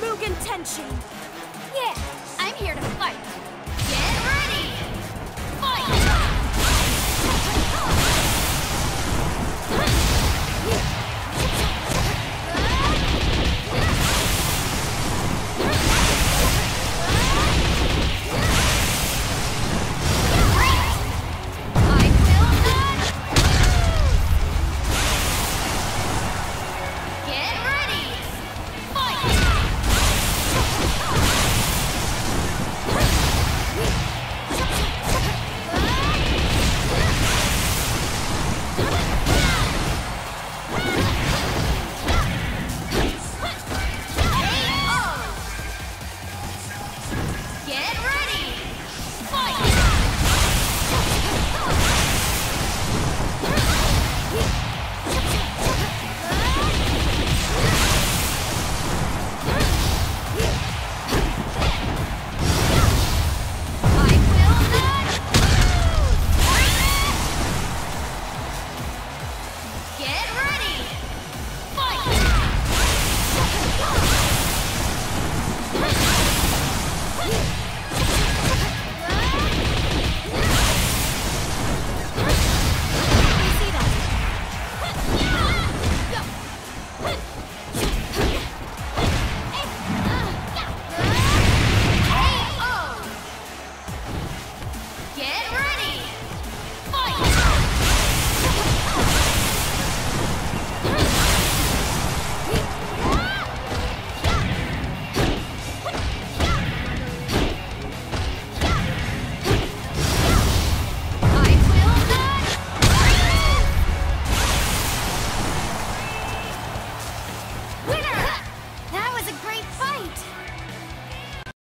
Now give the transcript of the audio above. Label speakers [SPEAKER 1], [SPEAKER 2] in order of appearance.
[SPEAKER 1] Mugen Tenshi! Hit!